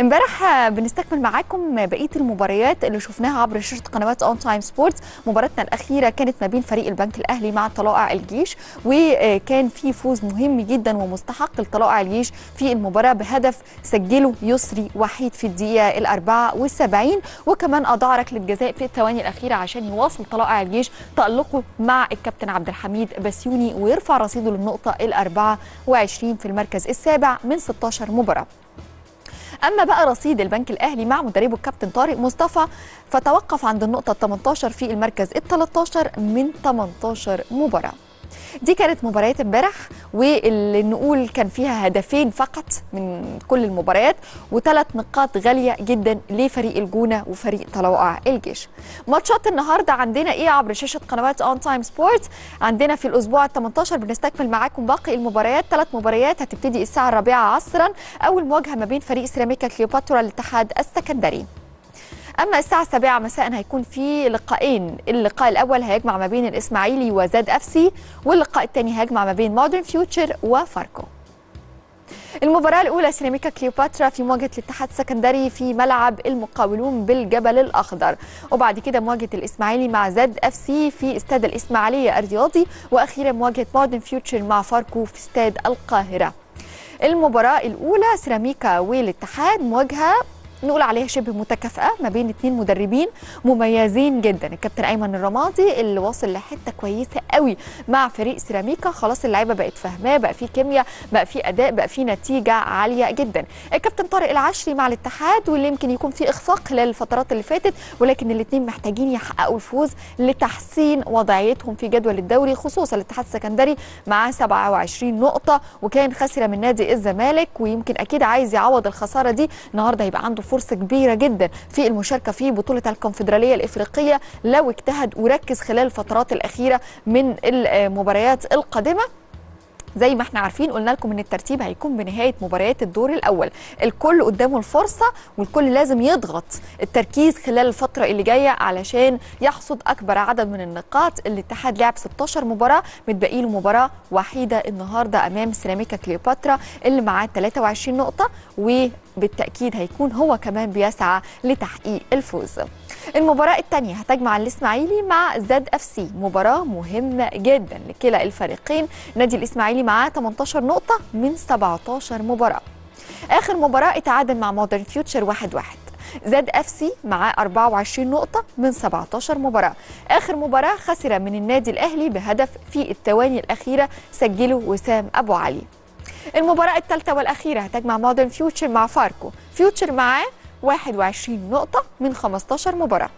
امبارح بنستكمل معاكم بقية المباريات اللي شفناها عبر شاشة قنوات اون تايم سبورتس مباراتنا الأخيرة كانت ما بين فريق البنك الأهلي مع طلائع الجيش وكان في فوز مهم جدا ومستحق لطلائع الجيش في المباراة بهدف سجله يسري وحيد في الدقيقة الأربعة والسبعين. وكمان أضاع ركلة جزاء في الثواني الأخيرة عشان يواصل طلائع الجيش تألقه مع الكابتن عبد الحميد بسيوني ويرفع رصيده للنقطة الأربعة وعشرين في المركز السابع من 16 مباراة. أما بقى رصيد البنك الأهلي مع مدربه الكابتن طارق مصطفى فتوقف عند النقطة 18 في المركز ال 13 من 18 مباراة. دي كانت مباريات امبارح واللي نقول كان فيها هدفين فقط من كل المباريات وثلاث نقاط غالية جدا لفريق الجونة وفريق طلائع الجيش. ماتشات النهارده عندنا إيه عبر شاشة قنوات اون تايم سبورتس عندنا في الأسبوع ال 18 بنستكمل معاكم باقي المباريات ثلاث مباريات هتبتدي الساعة الرابعة عصرا أول مواجهة ما بين فريق سيراميكا كليوباترا الاتحاد السكندري. أما الساعة 7 مساء هيكون في لقاءين اللقاء الأول هيجمع ما بين الإسماعيلي وزاد FC واللقاء الثاني هيجمع ما بين مودرن فيوتشر وفاركو المباراة الأولى سيراميكا كليوباترا في مواجهة الاتحاد السكندري في ملعب المقاولون بالجبل الأخضر. وبعد كده مواجهة الإسماعيلي مع زد اف سي في استاد الإسماعيلية الرياضي وأخيرا مواجهة مودرن فيوتشر مع فاركو في استاد القاهرة. المباراة الأولى سيراميكا والاتحاد مواجهة نقول عليها شبه متكافئة ما بين اثنين مدربين مميزين جدا. الكابتن أيمن الرمادي اللي واصل لحتة كويسة قوي مع فريق سيراميكا. خلاص اللعيبة بقت فاهماه بقى في كيمياء بقى في أداء بقى في نتيجة عالية جدا. الكابتن طارق العشري مع الاتحاد واللي يمكن يكون في إخفاق خلال الفترات اللي فاتت ولكن الاثنين محتاجين يحققوا الفوز لتحسين وضعيتهم في جدول الدوري خصوصا الاتحاد السكندري معاه 27 نقطة وكان خسر من نادي الزمالك ويمكن أكيد عايز يعوض الخسارة دي. النهارده هيبقى عنده فرصة كبيرة جدا في المشاركة في بطولة الكونفدرالية الإفريقية لو اجتهد وركز خلال الفترات الأخيرة من المباريات القادمة. زي ما إحنا عارفين قلنا لكم إن الترتيب هيكون بنهاية مباريات الدور الأول. الكل قدامه الفرصة والكل لازم يضغط التركيز خلال الفترة اللي جاية علشان يحصد أكبر عدد من النقاط. الاتحاد لعب 16 مباراة متبقي له مباراة وحيدة النهارده أمام سيراميكا كليوباترا اللي معاه 23 نقطة وبالتاكيد هيكون هو كمان بيسعى لتحقيق الفوز. المباراة الثانية هتجمع الإسماعيلي مع زد أف سي. مباراة مهمة جدا لكلا الفريقين. نادي الإسماعيلي معاه 18 نقطة من 17 مباراة. آخر مباراة اتعادل مع مودرن فيوتشر 1 1 زد أف سي معاه 24 نقطة من 17 مباراة. آخر مباراة خسر من النادي الأهلي بهدف في الثواني الأخيرة سجله وسام أبو علي. المباراة الثالثة والأخيرة هتجمع مودرن فيوتشر مع فاركو. فيوتشر معاه 21 نقطة من 15 مباراة.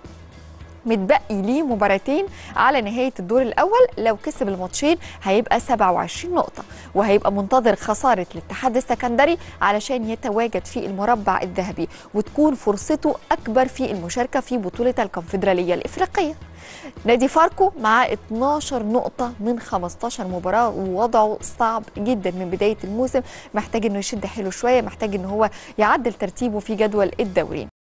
متبقي ليه مباراتين على نهاية الدور الأول. لو كسب الماتشين هيبقى 27 نقطة وهيبقى منتظر خسارة الاتحاد السكندري علشان يتواجد في المربع الذهبي وتكون فرصته أكبر في المشاركة في بطولة الكونفدرالية الإفريقية. نادي فاركو معاه 12 نقطة من 15 مباراة ووضعه صعب جدا من بداية الموسم. محتاج إنه يشد حيله شوية محتاج إن هو يعدل ترتيبه في جدول الدوري.